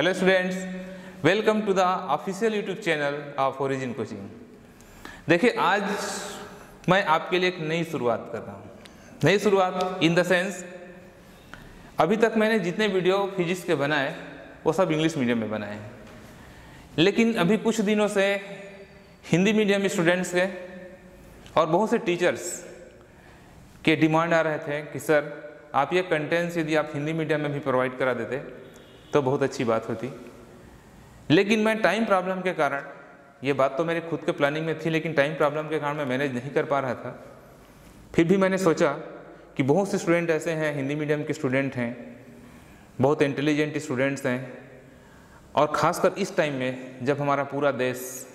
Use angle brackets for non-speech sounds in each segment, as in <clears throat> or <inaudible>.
Hello students welcome to the official YouTube channel of Origin Coaching. देखिए, आज मैं आपके लिए एक नई शुरुआत कर रहा हूँ नई शुरुआत इन द सेंस अभी तक मैंने जितने वीडियो फिजिक्स के बनाए, वो सब इंग्लिश मीडियम में बनाए हैं लेकिन अभी कुछ दिनों से हिंदी मीडियम स्टूडेंट्स के और बहुत से टीचर्स के डिमांड आ रहे थे कि, सर, आप ये कंटेंट्स यदि आप हिंदी मीडियम में भी प्रोवाइड करा देते तो बहुत अच्छी बात होती। लेकिन मैं टाइम प्रॉब्लम के कारण, ये बात तो मेरे खुद के प्लानिंग में थी, लेकिन टाइम प्रॉब्लम के कारण मैं मैनेज नहीं कर पा रहा था। फिर भी मैंने सोचा कि बहुत से स्टूडेंट ऐसे हैं, हिंदी मीडियम के स्टूडेंट हैं, बहुत इंटेलिजेंट स्टूडेंट्स हैं, और ख़ासकर इस टाइम में जब हमारा पूरा देश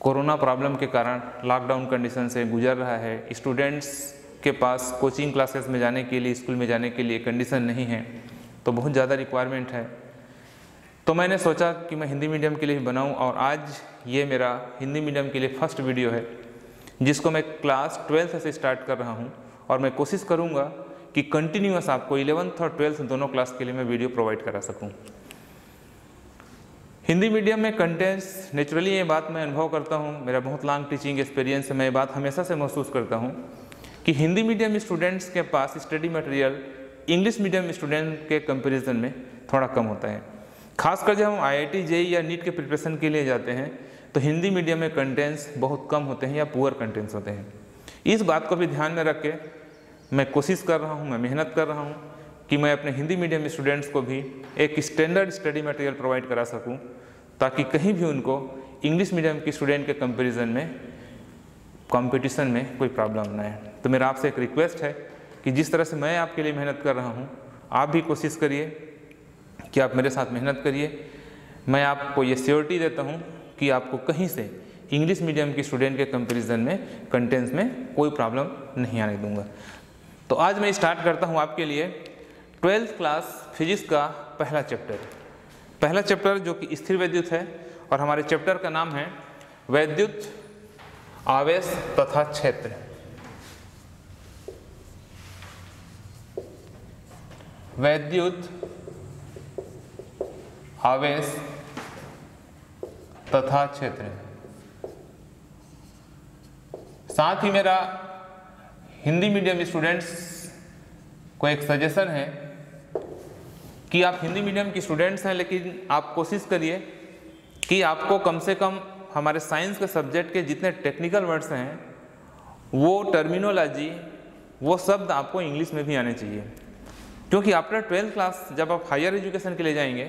कोरोना प्रॉब्लम के कारण लॉकडाउन कंडीशन से गुजर रहा है स्टूडेंट्स के पास कोचिंग क्लासेस में जाने के लिए स्कूल में जाने के लिए कंडीशन नहीं है तो बहुत ज़्यादा रिक्वायरमेंट है। तो मैंने सोचा कि मैं हिंदी मीडियम के लिए ही बनाऊँ और आज ये मेरा हिंदी मीडियम के लिए फ़र्स्ट वीडियो है, जिसको मैं क्लास ट्वेल्थ से स्टार्ट कर रहा हूँ और मैं कोशिश करूँगा कि कंटिन्यूस आपको इलेवंथ और ट्वेल्थ दोनों क्लास के लिए मैं वीडियो प्रोवाइड करा सकूँ। हिंदी मीडियम में कंटेंट्स नेचुरली ये बात मैं अनुभव करता हूँ, मेरा बहुत लॉन्ग टीचिंग एक्सपीरियंस है, मैं ये बात हमेशा से महसूस करता हूँ कि हिंदी मीडियम स्टूडेंट्स के पास study material English medium student के कंपैरिजन में थोड़ा कम होता है। खासकर जब हम आई आई टी जेई या नीट के प्रिपरेशन के लिए जाते हैं तो हिंदी मीडियम में कंटेंट्स बहुत कम होते हैं या पुअर कंटेंट्स होते हैं। इस बात को भी ध्यान में रख के मैं कोशिश कर रहा हूँ, मैं मेहनत कर रहा हूँ कि मैं अपने हिंदी मीडियम स्टूडेंट्स को भी एक स्टैंडर्ड स्टडी मटेरियल प्रोवाइड करा सकूँ, ताकि कहीं भी उनको इंग्लिश मीडियम के स्टूडेंट के कंपेरिजन में कंपटीशन में कोई प्रॉब्लम ना आए। तो मेरा आपसे एक रिक्वेस्ट है कि जिस तरह से मैं आपके लिए मेहनत कर रहा हूँ, आप भी कोशिश करिए कि आप मेरे साथ मेहनत करिए। मैं आपको ये श्योरिटी देता हूँ कि आपको कहीं से इंग्लिश मीडियम के स्टूडेंट के कंपैरिजन में कंटेंट्स में कोई प्रॉब्लम नहीं आने दूँगा। तो आज मैं स्टार्ट करता हूँ आपके लिए ट्वेल्थ क्लास फिजिक्स का पहला चैप्टर पहला चैप्टर जो कि स्थिर वैद्युत है और हमारे चैप्टर का नाम है वैद्युत आवेश तथा क्षेत्र। वैद्युत, आवेश तथा क्षेत्र। साथ ही मेरा हिंदी मीडियम स्टूडेंट्स को एक सजेशन है कि आप हिंदी मीडियम की स्टूडेंट्स हैं, लेकिन आप कोशिश करिए कि आपको कम से कम हमारे साइंस के सब्जेक्ट के जितने टेक्निकल वर्ड्स हैं, वो टर्मिनोलॉजी, वो शब्द आपको इंग्लिश में भी आने चाहिए। क्योंकि आफ्टर ट्वेल्थ क्लास जब आप हायर एजुकेशन के लिए जाएँगे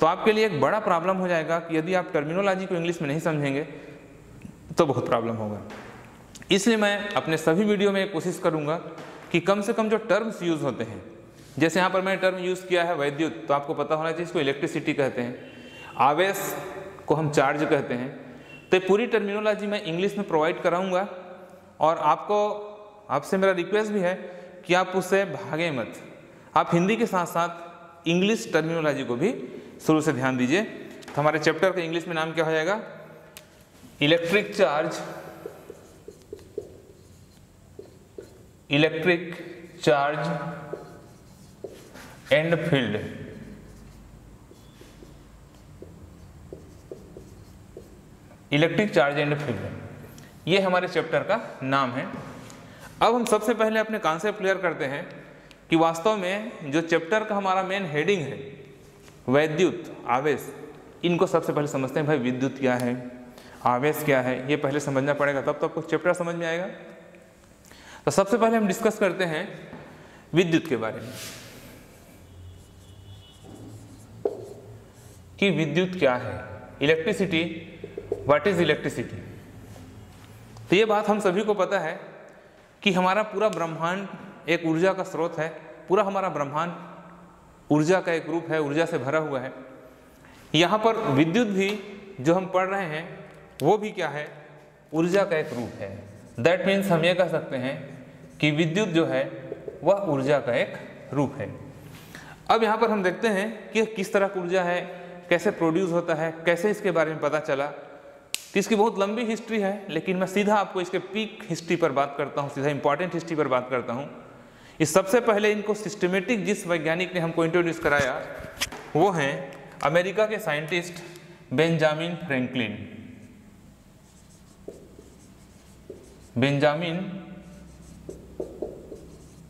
तो आपके लिए एक बड़ा प्रॉब्लम हो जाएगा कि यदि आप टर्मिनोलॉजी को इंग्लिश में नहीं समझेंगे तो बहुत प्रॉब्लम होगा। इसलिए मैं अपने सभी वीडियो में कोशिश करूँगा कि कम से कम जो टर्म्स यूज़ होते हैं, जैसे यहाँ पर मैंने टर्म यूज़ किया है वैद्युत तो आपको पता होना चाहिए इसको इलेक्ट्रिसिटी कहते हैं। आवेश को हम चार्ज कहते हैं। तो पूरी टर्मिनोलॉजी मैं इंग्लिश में प्रोवाइड कराऊँगा और आपको, आपसे मेरा रिक्वेस्ट भी है कि आप उससे भागें मत। आप हिंदी के साथ साथ इंग्लिश टर्मिनोलॉजी को भी शुरू से ध्यान दीजिए। तो हमारे चैप्टर का इंग्लिश में नाम क्या हो जाएगा? Electric charge electric charge and field electric charge and field ये हमारे चैप्टर का नाम है। अब हम सबसे पहले अपने कॉन्सेप्ट क्लियर करते हैं। कि वास्तव में जो चैप्टर का हमारा मेन हेडिंग है, वैद्युत, आवेश, इनको सबसे पहले समझते हैं, भाई विद्युत क्या है, आवेश क्या है, ये पहले समझना पड़ेगा, तब तो आपको चैप्टर समझ में आएगा। तो सबसे पहले हम डिस्कस करते हैं विद्युत के बारे में। कि विद्युत क्या है? इलेक्ट्रिसिटी व्हाट इज़ इलेक्ट्रिसिटी तो ये बात हम सभी को पता है कि हमारा पूरा ब्रह्मांड एक ऊर्जा का स्रोत है, पूरा हमारा ब्रह्मांड ऊर्जा का एक रूप है, ऊर्जा से भरा हुआ है। यहाँ पर विद्युत भी जो हम पढ़ रहे हैं, वो भी क्या है? ऊर्जा का एक रूप है। दैट मीन्स हम ये कह सकते हैं कि विद्युत जो है, वह ऊर्जा का एक रूप है। अब यहाँ पर हम देखते हैं कि किस तरह की ऊर्जा है, कैसे प्रोड्यूस होता है, कैसे इसके बारे में पता चला। तो इसकी बहुत लंबी हिस्ट्री है, लेकिन मैं सीधा आपको इसके पीक हिस्ट्री पर बात करता हूँ, सीधा इंपॉर्टेंट हिस्ट्री पर बात करता हूँ। इस सबसे पहले इनको सिस्टमेटिक जिस वैज्ञानिक ने हमको इंट्रोड्यूस कराया, वो हैं अमेरिका के scientist Benjamin Franklin Benjamin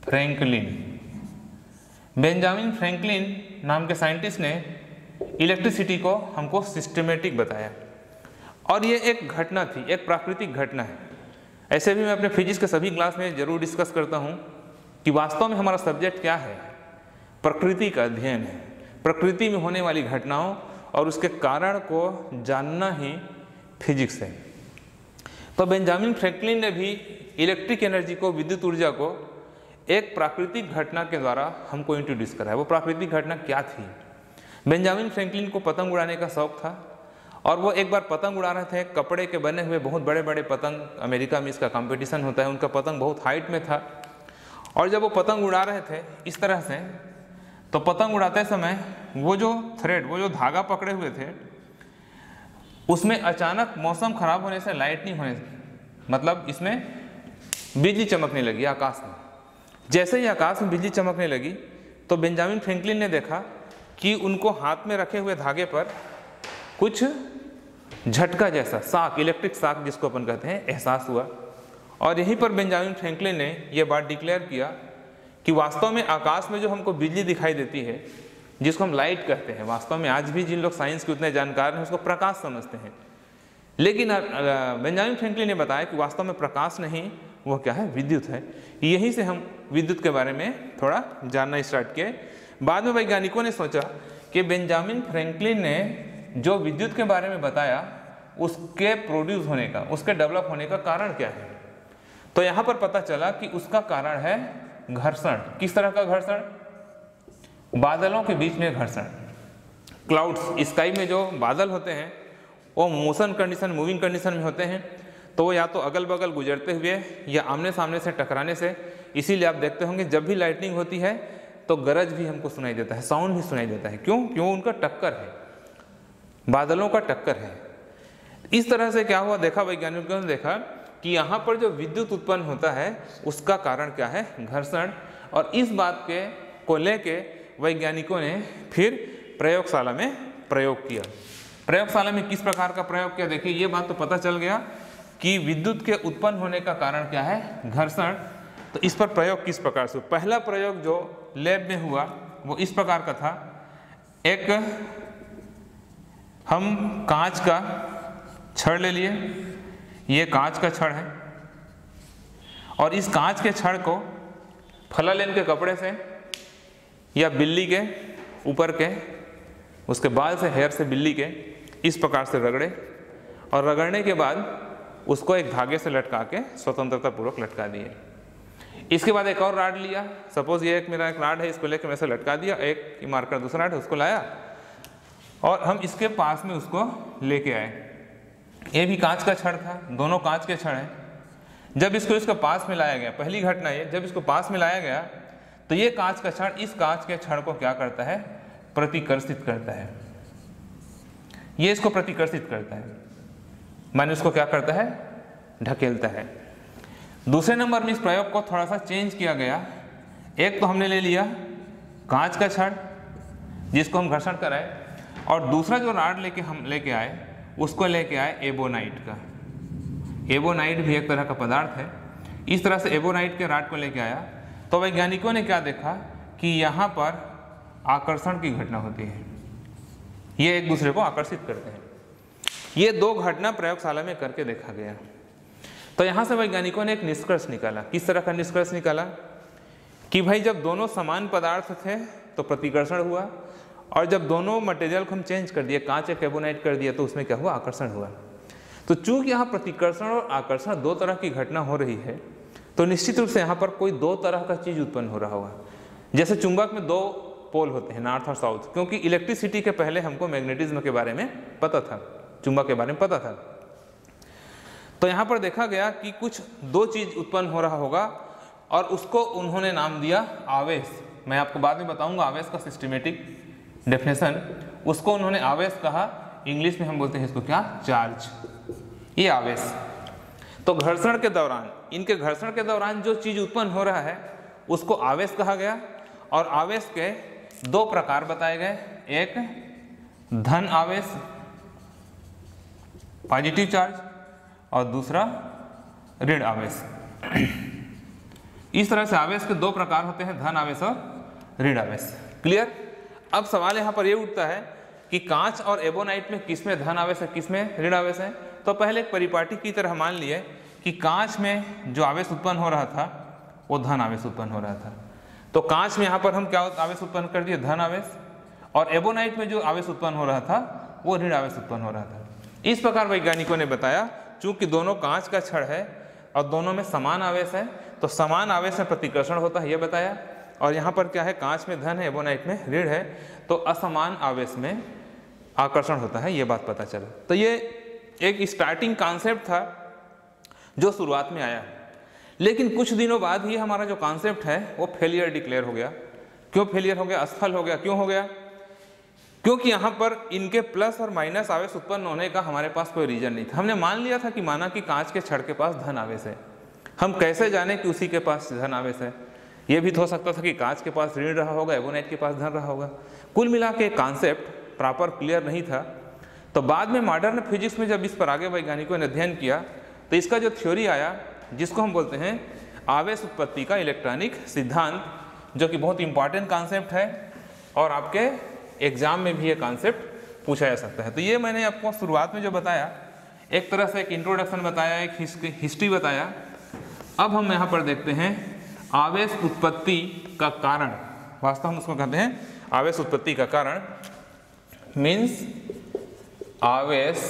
Franklin Benjamin Franklin नाम के साइंटिस्ट ने इलेक्ट्रिसिटी को हमको सिस्टमेटिक बताया। और ये एक घटना थी, एक प्राकृतिक घटना है। ऐसे भी मैं अपने फिजिक्स के सभी क्लास में ज़रूर डिस्कस करता हूँ। कि वास्तव में हमारा सब्जेक्ट क्या है? प्रकृति का अध्ययन है। प्रकृति में होने वाली घटनाओं और उसके कारण को जानना ही फिजिक्स है। तो बेंजामिन फ्रैंकलिन ने भी इलेक्ट्रिक एनर्जी को, विद्युत ऊर्जा को एक प्राकृतिक घटना के द्वारा हमको इंट्रोड्यूस करा है। वो प्राकृतिक घटना क्या थी? बेंजामिन फ्रैंकलिन को पतंग उड़ाने का शौक था और वो एक बार पतंग उड़ा रहे थे। कपड़े के बने हुए बहुत बड़े बड़े पतंग। अमेरिका में इसका कंपटीशन होता है। उनका पतंग बहुत हाइट में था। और जब वो पतंग उड़ा रहे थे, इस तरह से तो पतंग उड़ाते समय वो जो थ्रेड वो जो धागा पकड़े हुए थे, उसमें अचानक मौसम खराब होने से लाइट नहीं होने मतलब इसमें बिजली चमकने लगी आकाश में। जैसे ही आकाश में बिजली चमकने लगी तो बेंजामिन फ्रैंकलिन ने देखा कि उनको हाथ में रखे हुए धागे पर कुछ झटका जैसा, साक इलेक्ट्रिक साक जिसको अपन कहते हैं, एहसास हुआ। और यहीं पर बेंजामिन फ्रैंकलिन ने यह बात डिक्लेयर किया कि वास्तव में आकाश में जो हमको बिजली दिखाई देती है, जिसको हम लाइट कहते हैं, वास्तव में आज भी जिन लोग साइंस के उतने जानकार हैं, उसको प्रकाश समझते हैं। लेकिन बेंजामिन फ्रैंकलिन ने बताया कि वास्तव में प्रकाश नहीं वो क्या है? विद्युत है। यहीं से हम विद्युत के बारे में थोड़ा जानना स्टार्ट किए। बाद में वैज्ञानिकों ने सोचा कि बेंजामिन फ्रैंकलिन ने जो विद्युत के बारे में बताया, उसके प्रोड्यूस होने का, उसके डेवलप होने का कारण क्या है? तो यहाँ पर पता चला कि उसका कारण है घर्षण। किस तरह का घर्षण? बादलों के बीच में घर्षण। क्लाउड्स स्काई में जो बादल होते हैं, वो मोशन कंडीशन मूविंग कंडीशन में होते हैं। तो वो या तो अगल बगल गुजरते हुए या आमने सामने से टकराने से, इसीलिए आप देखते होंगे जब भी लाइटनिंग होती है तो गरज भी हमको सुनाई देता है साउंड भी सुनाई देता है। क्यों? क्यों? उनका टक्कर है। बादलों का टक्कर है। इस तरह से क्या हुआ? देखा, वैज्ञानिकों ने देखा कि यहाँ पर जो विद्युत उत्पन्न होता है, उसका कारण क्या है? घर्षण। और इस बात के को लेके वैज्ञानिकों ने फिर प्रयोगशाला में प्रयोग किया। प्रयोगशाला में किस प्रकार का प्रयोग किया? देखिए, ये बात तो पता चल गया कि विद्युत के उत्पन्न होने का कारण क्या है? घर्षण। तो इस पर प्रयोग किस प्रकार से पहला प्रयोग जो लैब में हुआ, वो इस प्रकार का था। एक, हम कांच का छड़ ले लिए। ये कांच का छड़ है। और इस कांच के छड़ को फलालेन के कपड़े से या बिल्ली के ऊपर के, उसके बाल से, हेयर से बिल्ली के इस प्रकार से रगड़े और रगड़ने के बाद उसको एक धागे से लटका के स्वतंत्रता पूर्वक लटका दिए। इसके बाद एक और राड लिया। सपोज़ ये एक मेरा एक राड है, इसको लेकर मैं से लटका दिया, एक मारकर दूसरा राड है, उसको लाया और हम इसके पास में उसको लेके आए। ये भी कांच का छड़ था, दोनों कांच के छड़ हैं। जब इसको इसके पास में लाया गया, पहली घटना ये, जब इसको पास में लाया गया तो ये कांच का छड़ इस कांच के छड़ को क्या करता है? प्रतिकर्षित करता है। ये इसको प्रतिकर्षित करता है। माने उसको क्या करता है? ढकेलता है। दूसरे नंबर में इस प्रयोग को थोड़ा सा चेंज किया गया। एक तो हमने ले लिया कांच का छड़ जिसको हम घर्षण कराए, और दूसरा जो राड लेके हम, लेके आए उसको लेके आए एबोनाइट का। एबोनाइट भी एक तरह का पदार्थ है। इस तरह से एबोनाइट के राड को लेके आया तो वैज्ञानिकों ने क्या देखा कि यहाँ पर आकर्षण की घटना होती है। ये एक दूसरे को आकर्षित करते हैं। ये दो घटना प्रयोगशाला में करके देखा गया। तो यहाँ से वैज्ञानिकों ने एक निष्कर्ष निकाला। किस तरह का निष्कर्ष निकाला? कि भाई जब दोनों समान पदार्थ थे तो प्रतिकर्षण हुआ और जब दोनों मटेरियल को हम चेंज कर दिए, कांच या कैबोनाइट कर दिया तो उसमें क्या हुआ? आकर्षण हुआ। तो चूँकि यहाँ प्रतिकर्षण और आकर्षण दो तरह की घटना हो रही है तो निश्चित रूप से यहाँ पर कोई दो तरह का चीज़ उत्पन्न हो रहा होगा। जैसे चुंबक में दो पोल होते हैं नॉर्थ और साउथ क्योंकि इलेक्ट्रिसिटी के पहले हमको मैग्नेटिज्म के बारे में पता था, चुंबक के बारे में पता था। तो यहाँ पर देखा गया कि कुछ दो चीज़ उत्पन्न हो रहा होगा, और उसको उन्होंने नाम दिया आवेश। मैं आपको बाद में बताऊँगा आवेश का सिस्टमेटिक डेफिनेशन उसको उन्होंने आवेश कहा। इंग्लिश में हम बोलते हैं इसको क्या? चार्ज ये आवेश। तो घर्षण के दौरान, इनके घर्षण के दौरान जो चीज़ उत्पन्न हो रहा है, उसको आवेश कहा गया। और आवेश के दो प्रकार बताए गए। एक, धन आवेश पॉजिटिव चार्ज और दूसरा, ऋण आवेश। इस तरह से आवेश के दो प्रकार होते हैं, धन आवेश और ऋण आवेश। क्लियर अब सवाल यहाँ पर ये उठता है कि कांच और एबोनाइट में किसमें धन आवेश है किसमें ऋण आवेश है? तो पहले एक परिपाटी की तरह मान लिए कि कांच में जो आवेश उत्पन्न हो रहा था, वो धन आवेश उत्पन्न हो रहा था। तो कांच में यहाँ पर हम क्या आवेश उत्पन्न कर दिए? धन आवेश। और एबोनाइट में जो आवेश उत्पन्न हो रहा था, वो ऋण आवेश उत्पन्न हो रहा था। इस प्रकार वैज्ञानिकों ने बताया, चूँकि दोनों कांच का क्षण है और दोनों में समान आवेश है तो समान आवेश में प्रतिकर्षण होता है यह बताया। और यहाँ पर क्या है, कांच में धन है एबोनाइट में ऋण है तो असमान आवेश में आकर्षण होता है, ये बात पता चला। तो ये एक स्टार्टिंग कॉन्सेप्ट था, जो शुरुआत में आया। लेकिन कुछ दिनों बाद ही हमारा जो कॉन्सेप्ट है, वो फेलियर डिक्लेयर हो गया। क्यों फेलियर हो गया? असफल हो गया। क्यों हो गया? क्योंकि यहाँ पर इनके प्लस और माइनस आवेश उत्पन्न होने का हमारे पास कोई रीजन नहीं था। हमने मान लिया था कि माना कि कांच के छड़ के पास धन आवेश है। हम कैसे जाने कि उसी के पास धन आवेश है? ये भी तो हो सकता था कि कांच के पास ऋण रहा होगा, एबोनाइट के पास धन रहा होगा। कुल मिला के कॉन्सेप्ट प्रॉपर क्लियर नहीं था। तो बाद में मॉडर्न फिजिक्स में जब इस पर आगे वैज्ञानिकों ने अध्ययन किया तो इसका जो थ्योरी आया, जिसको हम बोलते हैं आवेश उत्पत्ति का इलेक्ट्रॉनिक सिद्धांत, जो कि बहुत इंपॉर्टेंट कॉन्सेप्ट है, और आपके एग्ज़ाम में भी ये कॉन्सेप्ट पूछा जा सकता है। तो ये मैंने आपको शुरुआत में जो बताया, एक तरह से एक इंट्रोडक्शन बताया, एक हिस्ट्री बताया। अब हम यहाँ पर देखते हैं आवेश उत्पत्ति का कारण। वास्तव हम उसको कहते हैं आवेश उत्पत्ति का कारण। मीन्स आवेश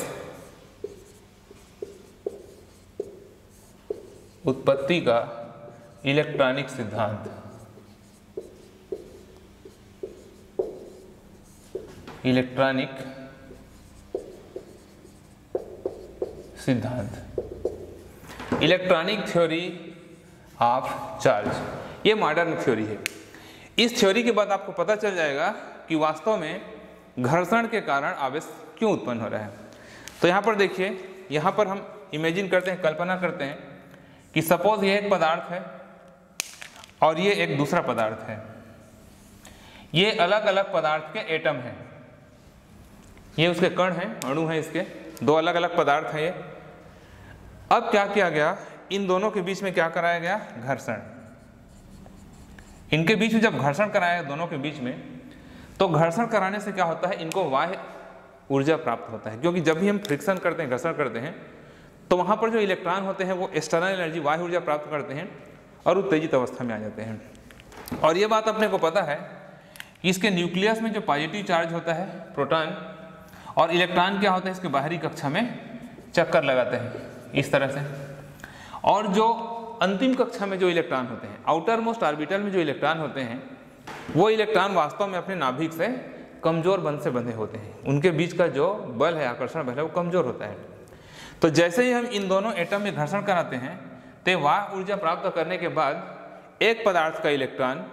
उत्पत्ति का इलेक्ट्रॉनिक सिद्धांत। इलेक्ट्रॉनिक सिद्धांत। इलेक्ट्रॉनिक थ्योरी ऑफ़ चार्ज ये मॉडर्न थ्योरी है। इस थ्योरी के बाद आपको पता चल जाएगा कि वास्तव में घर्षण के कारण आवेश क्यों उत्पन्न हो रहा है। तो यहाँ पर देखिए, यहाँ पर हम इमेजिन करते हैं, कल्पना करते हैं कि सपोज़ ये एक पदार्थ है और ये एक दूसरा पदार्थ है। ये अलग अलग पदार्थ के एटम हैं। ये उसके कण हैं, अणु हैं इसके। दो अलग अलग पदार्थ हैं ये। अब क्या किया गया? इन दोनों के बीच में क्या कराया गया? घर्षण। इनके बीच में जब घर्षण कराया दोनों के बीच में तो घर्षण कराने से क्या होता है? इनको वाह ऊर्जा प्राप्त होता है। क्योंकि जब भी हम फ्रिक्शन करते हैं, घर्षण करते हैं तो वहाँ पर जो इलेक्ट्रॉन होते हैं, वो एक्सटर्नल एनर्जी वाह ऊर्जा प्राप्त करते हैं और उत्तेजित अवस्था में आ जाते हैं। और ये बात अपने को पता है कि इसके न्यूक्लियस में जो पॉजिटिव चार्ज होता है प्रोटॉन और इलेक्ट्रॉन क्या होता है? इसके बाहरी कक्षा में चक्कर लगाते हैं, इस तरह से। और जो अंतिम कक्षा में जो इलेक्ट्रॉन होते हैं आउटर मोस्ट ऑर्बिटल में जो इलेक्ट्रॉन होते हैं, वो इलेक्ट्रॉन वास्तव में अपने नाभिक से कमज़ोर बंध से बंधे होते हैं। उनके बीच का जो बल है, आकर्षण बल है, वो कमज़ोर होता है। तो जैसे ही हम इन दोनों एटम में घर्षण कराते हैं तो वाह ऊर्जा प्राप्त करने के बाद एक पदार्थ का इलेक्ट्रॉन,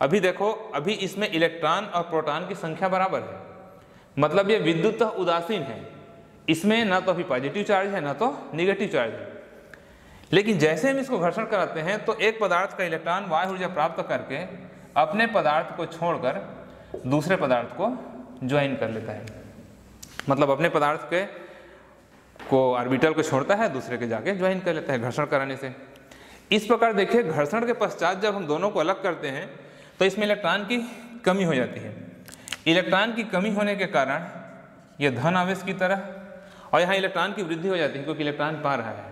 अभी देखो, अभी इसमें इलेक्ट्रॉन और प्रोटॉन की संख्या बराबर है। मतलब ये विद्युत उदासीन है। इसमें ना तो अभी पॉजिटिव चार्ज है, ना तो निगेटिव चार्ज है। लेकिन जैसे हम इसको घर्षण कराते हैं तो एक पदार्थ का इलेक्ट्रॉन वायु ऊर्जा प्राप्त करके अपने पदार्थ को छोड़कर दूसरे पदार्थ को ज्वाइन कर लेता है। मतलब अपने पदार्थ के को ऑर्बिटल को छोड़ता है, दूसरे के जाके ज्वाइन कर लेता है घर्षण कराने से। इस प्रकार देखिए, घर्षण के पश्चात जब हम दोनों को अलग करते हैं तो इसमें इलेक्ट्रॉन की कमी हो जाती है। इलेक्ट्रॉन की कमी होने के कारण यह धन आवेश की तरह, और यहाँ इलेक्ट्रॉन की वृद्धि हो जाती है, क्योंकि इलेक्ट्रॉन पा रहा है।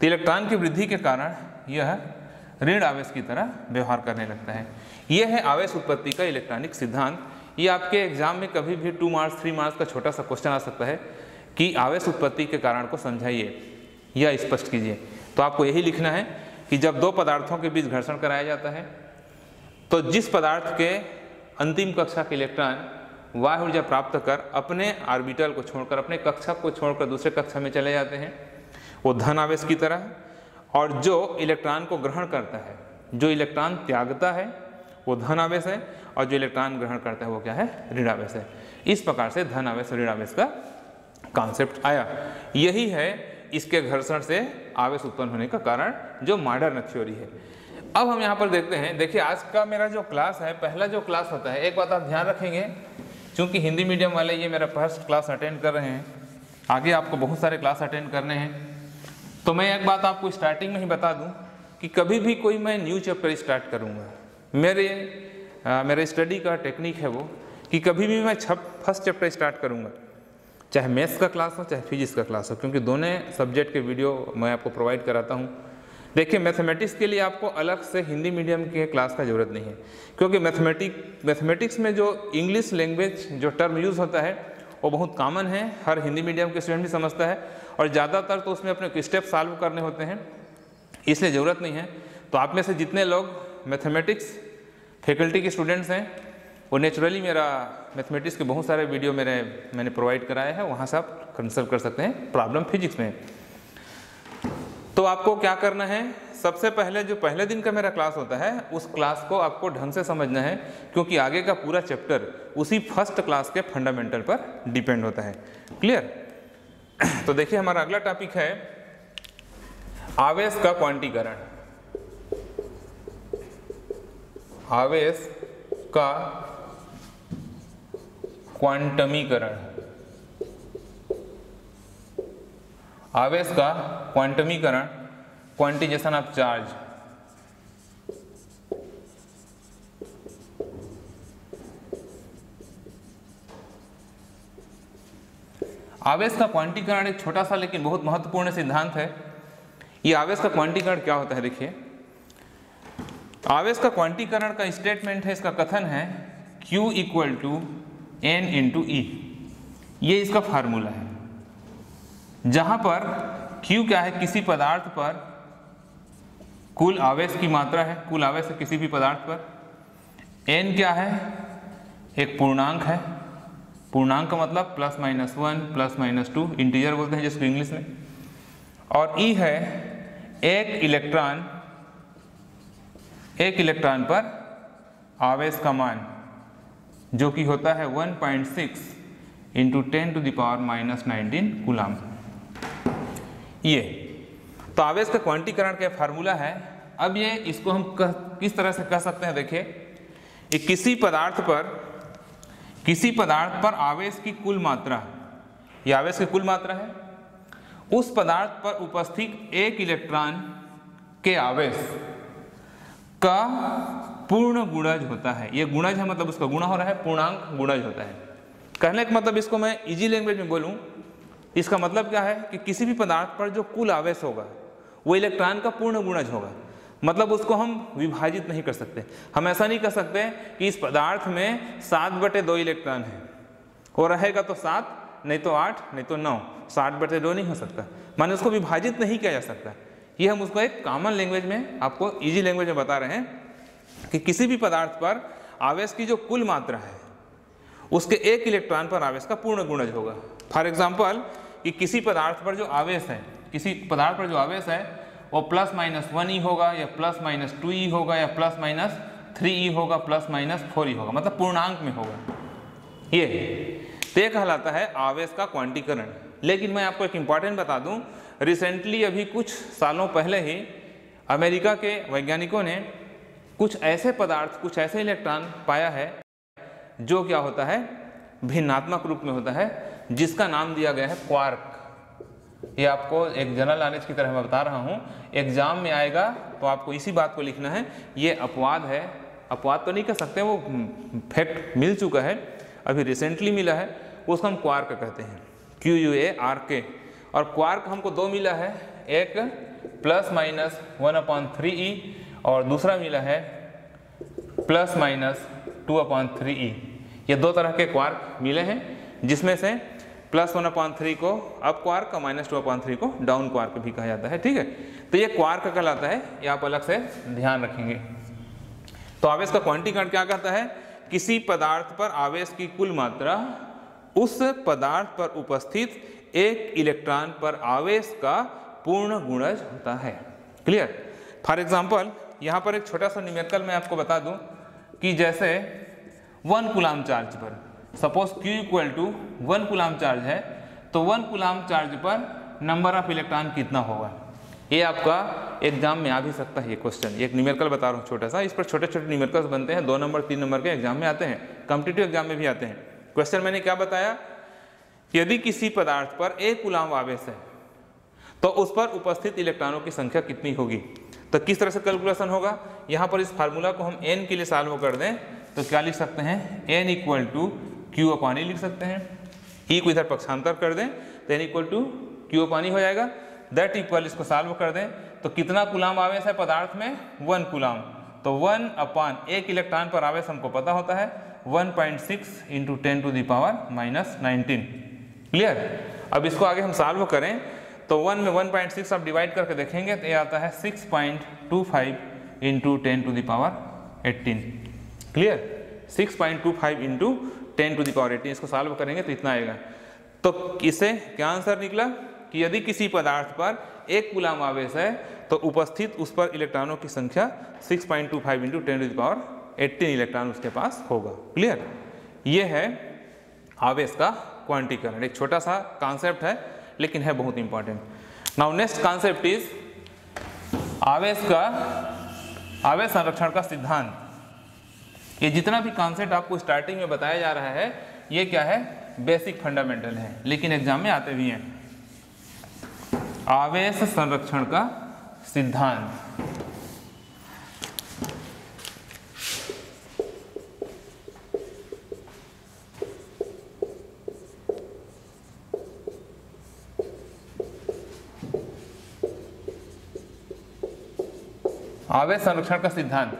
तो इलेक्ट्रॉन की वृद्धि के कारण यह ऋण आवेश की तरह व्यवहार करने लगता है। यह है आवेश उत्पत्ति का इलेक्ट्रॉनिक सिद्धांत। ये आपके एग्ज़ाम में कभी भी टू मार्क्स थ्री मार्क्स का छोटा सा क्वेश्चन आ सकता है कि आवेश उत्पत्ति के कारण को समझाइए या स्पष्ट कीजिए। तो आपको यही लिखना है कि जब दो पदार्थों के बीच घर्षण कराया जाता है तो जिस पदार्थ के अंतिम कक्षा के इलेक्ट्रॉन वायु ऊर्जा प्राप्त कर अपने आर्बिटल को छोड़कर, अपने कक्षा को छोड़कर दूसरे कक्षा में चले जाते हैं वो धन आवेश की तरह और जो इलेक्ट्रॉन को ग्रहण करता है, जो इलेक्ट्रॉन त्यागता है, वो धन आवेश है, और जो इलेक्ट्रॉन ग्रहण करता है, वो क्या है? ऋण आवेश है। इस प्रकार से धन आवेश ऋण आवेश का कॉन्सेप्ट आया। यही है इसके घर्षण से आवेश उत्पन्न होने का कारण, जो मॉडर्न थ्योरी है। अब हम यहाँ पर देखते हैं, देखिए आज का मेरा जो क्लास है, पहला जो क्लास होता है, एक बात आप ध्यान रखेंगे क्योंकि हिंदी मीडियम वाले ये मेरा फ़र्स्ट क्लास अटेंड कर रहे हैं, आगे आपको बहुत सारे क्लास अटेंड करने हैं तो मैं एक बात आपको स्टार्टिंग में ही बता दूँ कि कभी भी कोई मैं न्यू चैप्टर स्टार्ट करूँगा। मेरे आ, मेरे स्टडी का टेक्निक है वो कि कभी भी मैं छप फ़र्स्ट चैप्टर स्टार्ट करूँगा। चाहे मैथ्स का क्लास हो चाहे फिजिक्स का क्लास हो क्योंकि दोनों सब्जेक्ट के वीडियो मैं आपको प्रोवाइड कराता हूँ। देखिए मैथमेटिक्स के लिए आपको अलग से हिंदी मीडियम के क्लास का ज़रूरत नहीं है क्योंकि मैथमेटिक मैथमेटिक्स में जो इंग्लिश लैंग्वेज जो टर्म यूज़ होता है वो बहुत कॉमन है, हर हिंदी मीडियम के स्टूडेंट भी समझता है और ज़्यादातर तो उसमें अपने स्टेप सॉल्व करने होते हैं, इसलिए ज़रूरत नहीं है। तो आप में से जितने लोग मैथमेटिक्स फैकल्टी के स्टूडेंट्स हैं, वो नेचुरली मेरा मैथमेटिक्स के बहुत सारे वीडियो मेरे, मैंने प्रोवाइड कराया है, वहाँ से आप कंसल्ट कर सकते हैं। प्रॉब्लम फिजिक्स में तो आपको क्या करना है? सबसे पहले, जो पहले दिन का मेरा क्लास होता है, उस क्लास को आपको ढंग से समझना है, क्योंकि आगे का पूरा चैप्टर उसी फ़र्स्ट क्लास के फंडामेंटल पर डिपेंड होता है। क्लियर <clears throat> तो देखिए, हमारा अगला टॉपिक है आवेश का क्वांटीकरण आवेश का क्वांटमीकरण आवेश का क्वांटमीकरण, क्वांटिजेशन ऑफ़ चार्ज। आवेश का क्वांटीकरण एक छोटा सा लेकिन बहुत महत्वपूर्ण सिद्धांत है। ये आवेश का क्वांटीकरण क्या होता है देखिए। आवेश का क्वांटीकरण का स्टेटमेंट है, इसका कथन है Q equal to N into E ये इसका फार्मूला है। जहाँ पर Q क्या है? किसी पदार्थ पर कुल आवेश की मात्रा है। कुल आवेश है किसी भी पदार्थ पर। N क्या है? एक पूर्णांक है। पूर्णांक का मतलब plus minus one plus minus two integer बोलते हैं जिसको इंग्लिश में। और E है एक इलेक्ट्रॉन एक इलेक्ट्रॉन पर आवेश का मान, जो कि होता है 1.6 point six into ten to the power minus nineteen coulomb ये। तो आवेश का क्वांटीकरण का फार्मूला है। अब ये इसको हम कह, किस तरह से कह सकते हैं? देखिए किसी पदार्थ पर किसी पदार्थ पर आवेश की कुल मात्रा ये आवेश की कुल मात्रा है। उस पदार्थ पर उपस्थित एक इलेक्ट्रॉन के आवेश का पूर्ण गुणज होता है। ये गुणज है मतलब उसका गुणा हो रहा है पूर्णांक गुणज होता है। कहने का मतलब इसको मैं इजी लैंग्वेज में बोलूँ इसका मतलब क्या है कि किसी भी पदार्थ पर जो कुल आवेश होगा, वो इलेक्ट्रॉन का पूर्ण गुणज होगा। मतलब उसको हम विभाजित नहीं कर सकते। हम ऐसा नहीं कर सकते कि इस पदार्थ में सात बटे दो इलेक्ट्रॉन है। वो रहेगा तो सात, नहीं तो आठ, नहीं तो नौ। साठ बटे दो नहीं हो सकता। माने उसको विभाजित नहीं किया जा सकता। ये हम उसको एक कॉमन लैंग्वेज में, आपको इजी लैंग्वेज में बता रहे हैं कि किसी भी पदार्थ पर आवेश की जो कुल मात्रा है, उसके एक इलेक्ट्रॉन पर आवेश का पूर्ण गुणज होगा। फॉर एग्ज़ाम्पल कि किसी पदार्थ पर जो आवेश है, किसी पदार्थ पर जो आवेश है, वो प्लस माइनस वन ई होगा या प्लस माइनस टू ई होगा या प्लस माइनस थ्री ई होगा प्लस माइनस फोर ई होगा मतलब पूर्णांक में होगा। ये तो कहलाता है आवेश का क्वांटीकरण। लेकिन मैं आपको एक इंपॉर्टेंट बता दूँ रिसेंटली अभी कुछ सालों पहले ही अमेरिका के वैज्ञानिकों ने कुछ ऐसे पदार्थ, कुछ ऐसे इलेक्ट्रॉन पाया है, जो क्या होता है, भिन्नात्मक रूप में होता है जिसका नाम दिया गया है क्वार्क। ये आपको एक जनरल नॉलेज की तरह मैं बता रहा हूँ। एग्ज़ाम में आएगा तो आपको इसी बात को लिखना है। ये अपवाद है। अपवाद तो नहीं कह सकते, वो फैक्ट मिल चुका है। अभी रिसेंटली मिला है, उसको हम क्वार्क कहते हैं। क्यू यू ए आर के और क्वार्क हमको दो मिला है। एक plus minus one upon three E और दूसरा मिला है plus minus two upon three E ये दो तरह के क्वार्क मिले हैं, जिसमें से प्लस वन अपॉन थ्री को अप क्वार्क का माइनस टू अपॉन थ्री को, डाउन क्वार्क भी कहा जाता है, ठीक है? तो ये क्वार्क कहलाता है, ये आप अलग से ध्यान रखेंगे। तो आवेश का क्वांटीकरण क्या कहता है? किसी पदार्थ पर आवेश की कुल मात्रा, उस पदार्थ पर उपस्थित एक इलेक्ट्रॉन पर आवेश का पूर्ण गुणज होता है। क्लियर फॉर एग्ज़ाम्पल यहाँ पर एक छोटा सा न्यूमेरिकल मैं आपको बता दूँ कि जैसे वन कुलाम चार्ज पर suppose Q equal to one coulomb charge है तो वन कुलाम चार्ज पर नंबर ऑफ़ इलेक्ट्रॉन कितना होगा? ये आपका एग्ज़ाम में आ भी सकता है ये क्वेश्चन एक न्यूमेरिकल बता रहा हूँ, छोटा सा. इस पर छोटे छोटे न्यूमेरिकल्स बनते हैं, दो नंबर तीन नंबर के एग्ज़ाम में आते हैं. कॉम्पिटेटिव एग्ज़ाम में भी आते हैं. क्वेश्चन मैंने क्या बताया? यदि किसी पदार्थ पर एक गुलाम आवेश है तो उस पर उपस्थित इलेक्ट्रॉनों की संख्या कितनी होगी? तो किस तरह से कैलकुलेशन होगा? यहाँ पर इस फार्मूला को हम एन के लिए सॉल्व कर दें तो क्या लिख सकते हैं? N equal to Q upon E लिख सकते हैं। ई e को इधर पक्षांतर कर दें N equal to Q upon E हो जाएगा। दैट इक्वल इसको सॉल्व कर दें। तो कितना कुलाम आवेश है पदार्थ में? One coulomb. तो वन अपान एक इलेक्ट्रॉन पर आवेश हमको पता होता है। 1.6 point six into ten to the power minus nineteen clear अब इसको आगे हम सॉल्व करें। तो वन में 1.6 आप डिवाइड करके देखेंगे तो ये आता है six point two five into ten to the power eighteen clear six point two five into ten to the power eighteen, इसको सॉल्व करेंगे तो इतना आएगा। तो इसे क्या आंसर निकला? कि यदि किसी पदार्थ पर एक गुलाम आवेश है तो उपस्थित उस पर इलेक्ट्रॉनों की संख्या 6.25 point two five into ten to power eighteen electron उसके पास होगा। क्लियर ये है आवेश का क्वांटिकरण एक छोटा सा कॉन्सेप्ट है, लेकिन है बहुत important now next concept is आवेश का, आवेश संरक्षण का सिद्धांत। ये जितना भी कॉन्सेप्ट आपको स्टार्टिंग में बताया जा रहा है, ये क्या है? बेसिक फंडामेंटल है। लेकिन एग्ज़ाम में आते भी हैं। आवेश संरक्षण का सिद्धांत। आवेश संरक्षण का सिद्धांत।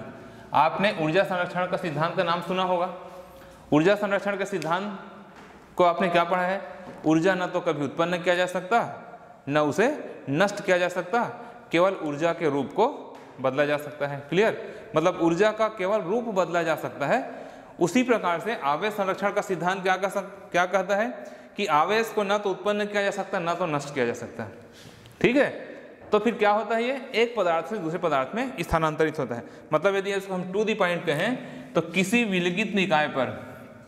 आपने ऊर्जा संरक्षण का सिद्धांत का नाम सुना होगा। ऊर्जा संरक्षण के सिद्धांत को आपने क्या पढ़ा है? ऊर्जा न तो कभी उत्पन्न किया जा सकता, न उसे नष्ट किया जा सकता, केवल ऊर्जा के रूप को बदला जा सकता है। क्लियर मतलब ऊर्जा का केवल रूप बदला जा सकता है। उसी प्रकार से आवेश संरक्षण का सिद्धांत क्या कह क्या कहता है कि आवेश को न तो उत्पन्न किया जा सकता, न तो नष्ट किया जा सकता। ठीक है? तो फिर क्या होता है ये? एक पदार्थ से दूसरे पदार्थ में स्थानांतरित होता है। मतलब यदि इसको हम टू दी पॉइंट कहें तो किसी विलगित निकाय पर,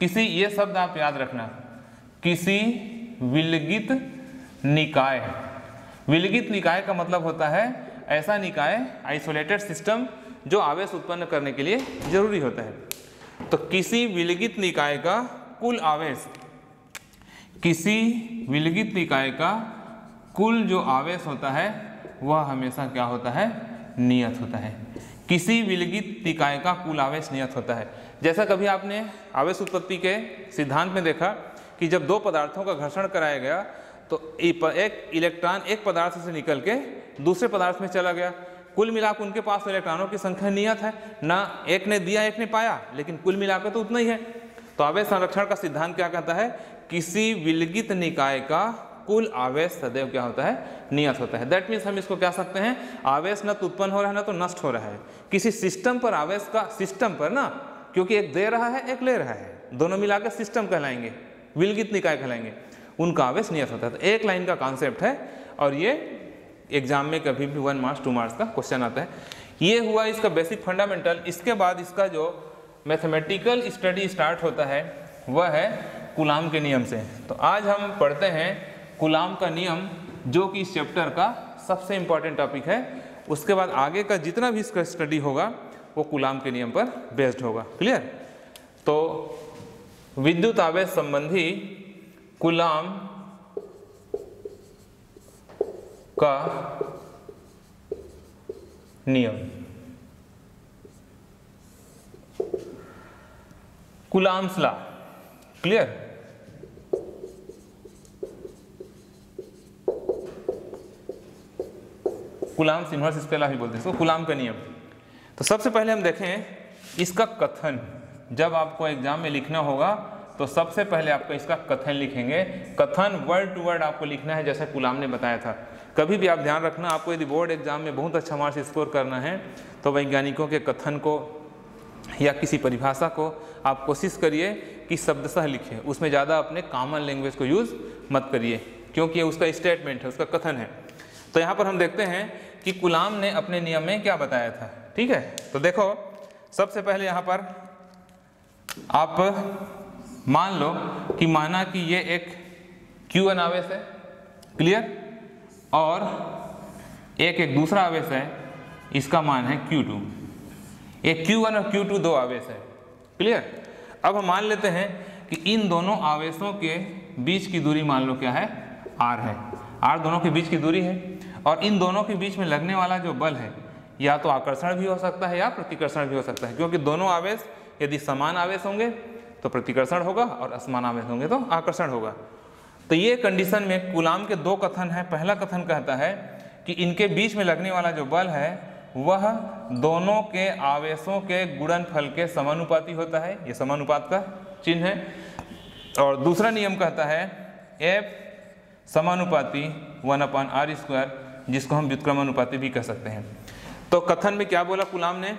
किसी, ये शब्द आप याद रखना, किसी विलगित निकाय। विलगित निकाय का मतलब होता है ऐसा निकाय आइसोलेटेड सिस्टम जो आवेश उत्पन्न करने के लिए ज़रूरी होता है। तो किसी विलगित निकाय का कुल आवेश, किसी विलगित निकाय का कुल जो आवेश होता है वह हमेशा क्या होता है? नियत होता है। किसी विलगित निकाय का कुल आवेश नियत होता है। जैसा कभी आपने आवेश उत्पत्ति के सिद्धांत में देखा कि जब दो पदार्थों का घर्षण कराया गया तो एक इलेक्ट्रॉन एक पदार्थ से निकल के दूसरे पदार्थ में चला गया। कुल मिलाकर उनके पास इलेक्ट्रॉनों की संख्या नियत है। ना एक ने दिया, एक ने पाया, लेकिन कुल मिलाकर तो उतना ही है। तो आवेश संरक्षण का सिद्धांत क्या कहता है? किसी विलगित निकाय का कुल आवेश सदैव क्या होता है? नियत होता है। दैट मीन्स हम इसको कह सकते हैं? आवेश न तो उत्पन्न हो रहा है, ना तो नष्ट हो रहा है। किसी सिस्टम पर आवेश का सिस्टम पर ना, क्योंकि एक दे रहा है, एक ले रहा है। दोनों मिलाकर सिस्टम कहलाएँगे। विलगित निकाय कहलाएँगे? उनका आवेश नियत होता है। तो एक लाइन का कॉन्सेप्ट है, और ये एग्ज़ाम में कभी भी वन मार्क्स टू मार्क्स का क्वेश्चन आता है। ये हुआ इसका बेसिक फंडामेंटल इसके बाद इसका जो मैथमेटिकल स्टडी स्टार्ट होता है, वह है गुलाम के नियम से। तो आज हम पढ़ते हैं गुलाम का नियम, जो कि इस चैप्टर का सबसे इंपॉर्टेंट टॉपिक है। उसके बाद आगे का जितना भी इसका स्टडी होगा, वो गुलाम के नियम पर बेस्ड होगा। क्लियर तो विद्युत आवेश संबंधी गुलाम का नियम। कुलाम्स क्लियर कुलाम इन्वर्स स्पेला भी बोलते हैं, इसको कुलाम का नियम। तो सबसे पहले हम देखें इसका कथन। जब आपको एग्ज़ाम में लिखना होगा तो सबसे पहले आपको इसका कथन लिखेंगे। कथन वर्ड टू वर्ड आपको लिखना है, जैसे गुलाम ने बताया था। कभी भी आप ध्यान रखना, आपको यदि बोर्ड एग्ज़ाम में बहुत अच्छा मार्क्स स्कोर करना है तो वैज्ञानिकों के कथन को या किसी परिभाषा को आप कोशिश करिए कि शब्दशः लिखें। उसमें ज़्यादा अपने कॉमन लैंग्वेज को यूज़ मत करिए, क्योंकि उसका स्टेटमेंट है, उसका कथन है। तो यहाँ पर हम देखते हैं कि गुलाम ने अपने नियम में क्या बताया था। ठीक है? तो देखो, सबसे पहले यहाँ पर आप मान लो कि माना कि ये एक क्यू एन आवेश है, क्लियर? और एक एक दूसरा आवेश है, इसका मान है क्यू Q2 एक Q1 और Q2 दो आवेश है। क्लियर? अब हम मान लेते हैं कि इन दोनों आवेशों के बीच की दूरी मान लो क्या है? R है। R दोनों के बीच की दूरी है और इन दोनों के बीच में लगने वाला जो बल है, या तो आकर्षण भी हो सकता है या प्रतिकर्षण भी हो सकता है। क्योंकि दोनों आवेश यदि समान आवेश होंगे तो प्रतिकर्षण होगा और असमान आवेश होंगे तो आकर्षण होगा। तो ये कंडीशन में कुलाम के दो कथन है। पहला कथन कहता है कि इनके बीच में लगने वाला जो बल है, वह दोनों के आवेशों के गुणनफल के समानुपाती होता है। ये समानुपात का चिन्ह है। और दूसरा नियम कहता है, एफ़ समानुपाती वन अपान आर स्क्वायर, जिसको हम व्युत्क्रमानुपाती भी कह सकते हैं। तो कथन में क्या बोला कुलाम ने?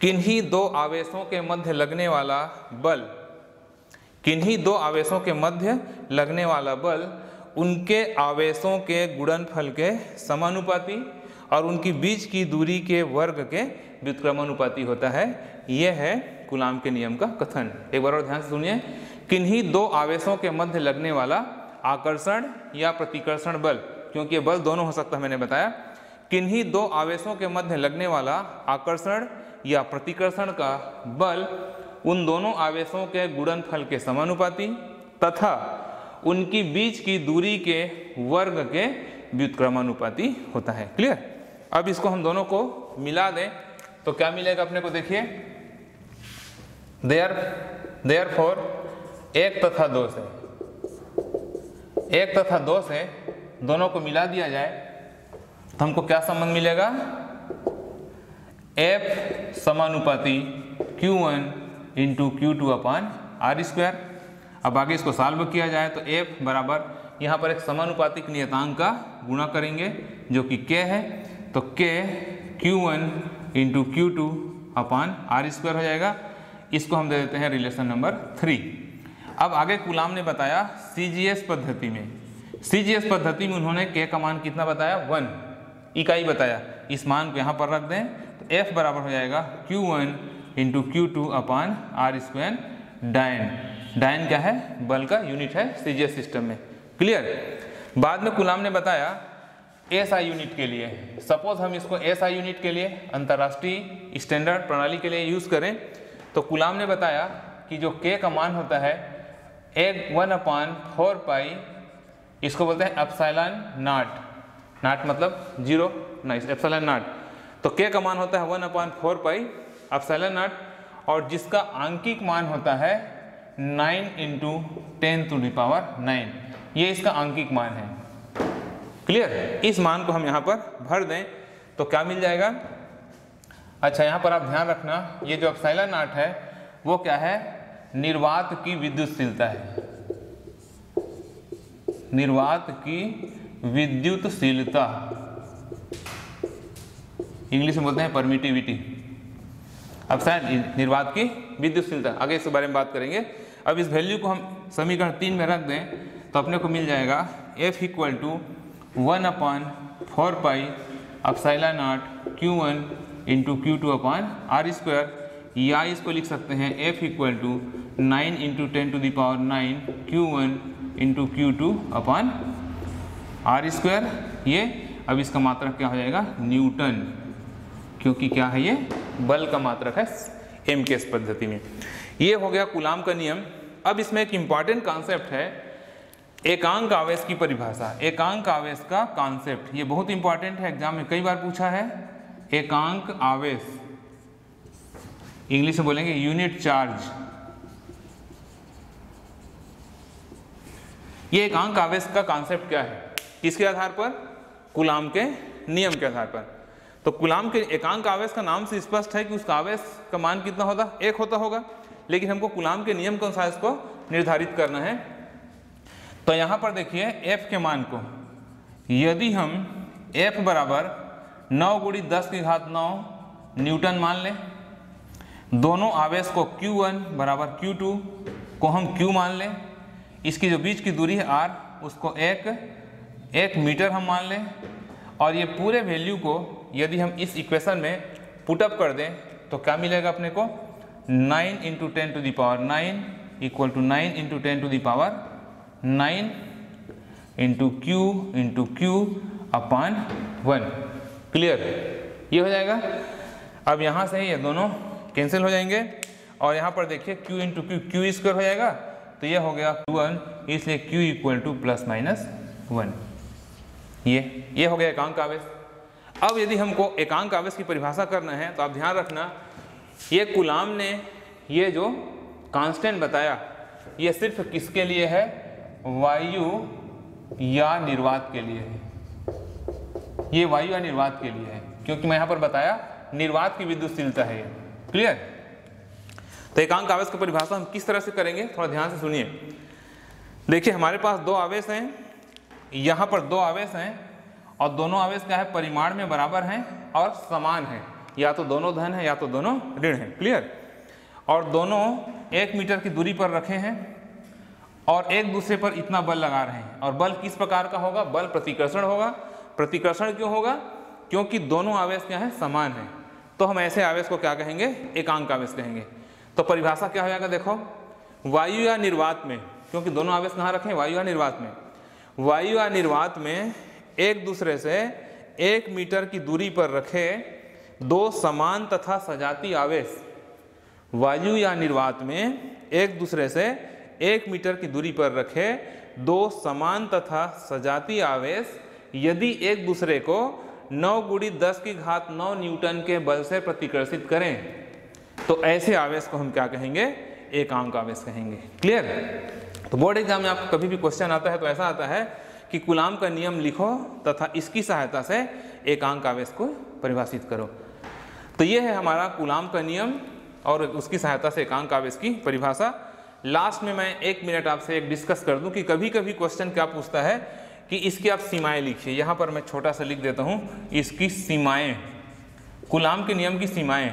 किन्हीं दो आवेशों के मध्य लगने वाला बल, किन्हीं दो आवेशों के मध्य लगने वाला बल, उनके आवेशों के गुणनफल के समानुपाती और उनकी बीच की दूरी के वर्ग के व्युत्क्रमानुपाती होता है। यह है कुलाम के नियम का कथन। एक बार और ध्यान से सुनिए। किन्हीं दो आवेशों के मध्य लगने वाला आकर्षण या प्रतिकर्षण बल, क्योंकि बल दोनों हो सकता है, मैंने बताया। किन्हीं दो आवेशों के मध्य लगने वाला आकर्षण या प्रतिकर्षण का बल उन दोनों आवेशों के गुणनफल के समानुपाती तथा उनकी बीच की दूरी के वर्ग के व्युत्क्रमानुपाती होता है। क्लियर अब इसको हम दोनों को मिला दें। तो क्या मिलेगा अपने को देखिए। देयर देयर फोर एक तथा दो से। एक तथा दो से दोनों को मिला दिया जाए तो हमको क्या संबंध मिलेगा? एफ़ समानुपाती Q one into Q two upon R square अब आगे इसको सॉल्व किया जाए तो एफ़ बराबर यहाँ पर एक समानुपातिक नियतांक का गुणा करेंगे, जो कि के है। तो K Q one into Q two upon R square हो जाएगा। इसको हम दे देते हैं रिलेशन नंबर थ्री अब आगे गुलाम ने बताया सीजीएस पद्धति में। सीजीएस पद्धति में उन्होंने के का मान कितना बताया? वन इकाई बताया। इस मान को यहाँ पर रख दें तो एफ़ बराबर हो जाएगा Q one into Q two upon R square dyne dyne क्या है? बल का यूनिट है सीजीएस सिस्टम में। क्लियर बाद में गुलाम ने बताया एस आई यूनिट के लिए। सपोज़ हम इसको एस आई यूनिट के लिए अंतर्राष्ट्रीय स्टैंडर्ड प्रणाली के लिए यूज़ करें तो गुलाम ने बताया कि जो के का मान होता है एक वन अपान फोर पाई इसको बोलते हैं एप्साइलन नाट नाट मतलब ज़ीरो नाइस एप्साइलन नाट तो के का मान होता है one upon four pi epsilon naught और जिसका आंकिक मान होता है nine into ten to the power nine ये इसका आंकिक मान है। क्लियर इस मान को हम यहाँ पर भर दें तो क्या मिल जाएगा? अच्छा यहाँ पर आप ध्यान रखना, ये जो एप्साइलन नाट है, वो क्या है? निर्वात की विद्युतशीलता है। निर्वात की विद्युतशीलता। इंग्लिश में बोलते हैं परमिटिविटी अब शायद निर्वात की विद्युतशीलता। आगे इसके बारे में बात करेंगे। अब इस वैल्यू को हम समीकरण तीन में रख दें तो अपने को मिल जाएगा F equal to one upon four pi epsilon naught Q one into Q two upon R square या इसको लिख सकते हैं F equal to nine into ten to the power nine Q one into Q two upon R square ये अब इसका मात्रक क्या हो जाएगा? न्यूटन। क्योंकि क्या है ये? बल का मात्रक है एम के एस पद्धति में। ये हो गया गुलाम का नियम। अब इसमें एक इंपॉर्टेंट कॉन्सेप्ट है। एकांक आवेश की परिभाषा। एकांक आवेश का कॉन्सेप्ट ये बहुत इंपॉर्टेंट है। एग्ज़ाम में कई बार पूछा है। एकांक आवेश। इंग्लिश में बोलेंगे यूनिट चार्ज। ये एकांक आवेश का कॉन्सेप्ट क्या है? किसके आधार पर? कुलाम के नियम के आधार पर। तो कुलाम के एकांक आवेश का नाम से स्पष्ट है कि उसका आवेश का मान कितना होता? एक होता होगा। लेकिन हमको कुलाम के नियम के अनुसार इसको निर्धारित करना है। तो यहाँ पर देखिए एफ़ के मान को। यदि हम एफ़ बराबर नौ गुड़ी दस की घात नौ न्यूटन मान लें दोनों आवेश को Q1 बराबर Q2 को हम Q मान लें। इसकी जो बीच की दूरी है R, उसको एक एक मीटर हम मान लें। और ये पूरे वैल्यू को यदि हम इस इक्वेशन में पुटअप कर दें तो क्या मिलेगा अपने को? 9 into ten to the power nine equal to nine into ten to the power nine into q into q upon one clear ये हो जाएगा? अब यहाँ से ये दोनों कैंसिल हो जाएँगे। और यहाँ पर देखिए q into q q square हो जाएगा। तो ये हो गया वन इसलिए q equal to plus minus one ये ये हो गया एकांक आवेश। अब यदि हमको एकांक आवेश की परिभाषा करना है तो आप ध्यान रखना, ये गुलाम ने ये जो कांस्टेंट बताया, ये सिर्फ़ किसके लिए है? वायु या निर्वात के लिए है। ये वायु या निर्वात के लिए है, क्योंकि मैं यहाँ पर बताया, निर्वात की विद्युतशीलता है ये। क्लियर तो एकांक आवेश की परिभाषा हम किस तरह से करेंगे? थोड़ा ध्यान से सुनिए। देखिए, हमारे पास दो आवेश हैं। यहाँ पर दो आवेश हैं और दोनों आवेश क्या है? परिमाण में बराबर हैं और समान हैं। या तो दोनों धन है या तो दोनों ऋण है। क्लियर और दोनों एक मीटर की दूरी पर रखे हैं और एक दूसरे पर इतना बल लगा रहे हैं। और बल किस प्रकार का होगा? बल प्रतिकर्षण होगा। प्रतिकर्षण क्यों होगा? क्योंकि दोनों आवेश क्या है? समान है। तो हम ऐसे आवेश को क्या कहेंगे? एकांक आवेश कहेंगे। तो परिभाषा क्या हो जाएगा देखो? वायु या निर्वात में, क्योंकि दोनों आवेश कहाँ रखें? वायु या निर्वात में। वायु या निर्वात में एक दूसरे से एक मीटर की दूरी पर रखे दो समान तथा सजाती आवेश। वायु या निर्वात में एक दूसरे से एक मीटर की दूरी पर रखे दो समान तथा सजाती आवेश, यदि एक दूसरे को नौ गुड़ी दस की घात नौ न्यूटन के बल से प्रतिकर्षित करें। तो ऐसे आवेश को हम क्या कहेंगे? एकांक आवेश कहेंगे। क्लियर तो बोर्ड एग्ज़ाम में आपको कभी भी क्वेश्चन आता है तो ऐसा आता है कि कुलाम का नियम लिखो तथा इसकी सहायता से एकांक आवेश को परिभाषित करो। तो ये है हमारा कुलाम का नियम और उसकी सहायता से एकांक आवेश की परिभाषा। लास्ट में मैं एक मिनट आपसे एक डिस्कस कर दूँ कि कभी कभी क्वेश्चन क्या पूछता है? कि इसकी आप सीमाएँ लिखिए। यहाँ पर मैं छोटा सा लिख देता हूँ, इसकी सीमाएँ। गुलाम के नियम की सीमाएँ।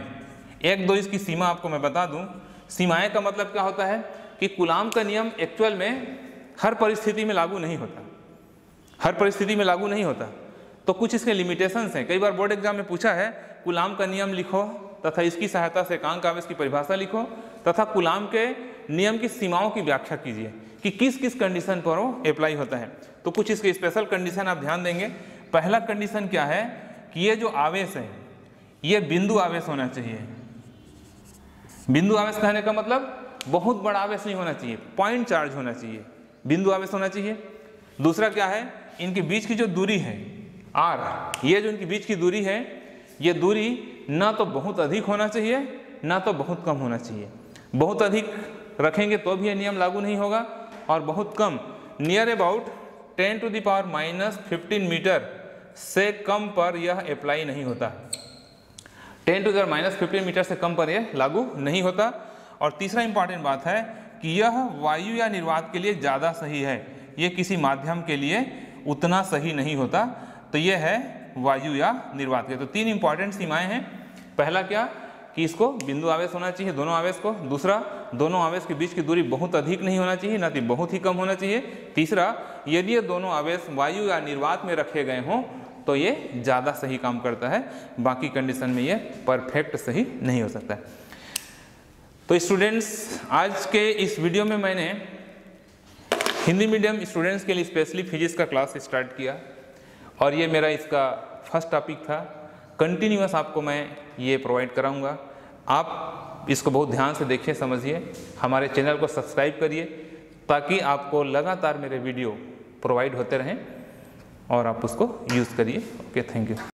एक, दो, इसकी सीमा आपको मैं बता दूँ। सीमाएँ का मतलब क्या होता है कि गुलाम का नियम एक्चुअल में हर परिस्थिति में लागू नहीं होता। हर परिस्थिति में लागू नहीं होता। तो कुछ इसके लिमिटेशंस हैं। कई बार बोर्ड एग्ज़ाम में पूछा है, गुलाम का नियम लिखो, तथा इसकी सहायता से कांक आवेश की परिभाषा लिखो, तथा गुलाम के नियम की सीमाओं की व्याख्या कीजिए। कि किस किस कंडीशन पर वो अप्लाई होता है। तो कुछ इसके स्पेशल कंडीशन आप ध्यान देंगे। पहला कंडीशन क्या है कि ये जो आवेश है, ये बिंदु आवेश होना चाहिए। बिंदु आवेश कहने का मतलब बहुत बड़ा आवेश नहीं होना चाहिए पॉइंट चार्ज होना चाहिए। बिंदु आवेश होना चाहिए। दूसरा क्या है, इनके बीच की जो दूरी है आर ये जो इनके बीच की दूरी है, ये दूरी ना तो बहुत अधिक होना चाहिए, ना तो बहुत कम होना चाहिए। बहुत अधिक रखेंगे तो भी ये नियम लागू नहीं होगा। और बहुत कम near about 10 to the power minus fifteen metre से कम पर यह अप्लाई नहीं होता। 10 to the power minus fifteen metre से कम पर यह लागू नहीं होता। और तीसरा इंपॉर्टेंट बात है कि यह वायु या निर्वात के लिए ज़्यादा सही है। ये किसी माध्यम के लिए उतना सही नहीं होता। तो यह है वायु या निर्वात के। तो तीन इंपॉर्टेंट सीमाएँ हैं। पहला क्या? कि इसको बिंदु आवेश होना चाहिए, दोनों आवेश को। दूसरा, दोनों आवेश के बीच की दूरी बहुत अधिक नहीं होना चाहिए, ना कि बहुत ही कम होना चाहिए। तीसरा, यदि ये दोनों आवेश वायु या निर्वात में रखे गए हों तो ये ज़्यादा सही काम करता है। बाकी कंडीशन में ये परफेक्ट सही नहीं हो सकता तो स्टूडेंट्स आज के इस वीडियो में मैंने हिंदी मीडियम स्टूडेंट्स के लिए स्पेशली फिजिक्स का क्लास स्टार्ट किया। और ये मेरा इसका फ़र्स्ट टॉपिक था। कंटिन्यूस आपको मैं ये प्रोवाइड कराऊँगा। आप इसको बहुत ध्यान से देखिए, समझिए। हमारे चैनल को सब्सक्राइब करिए, ताकि आपको लगातार मेरे वीडियो प्रोवाइड होते रहें और आप उसको यूज़ करिए। Okay thank you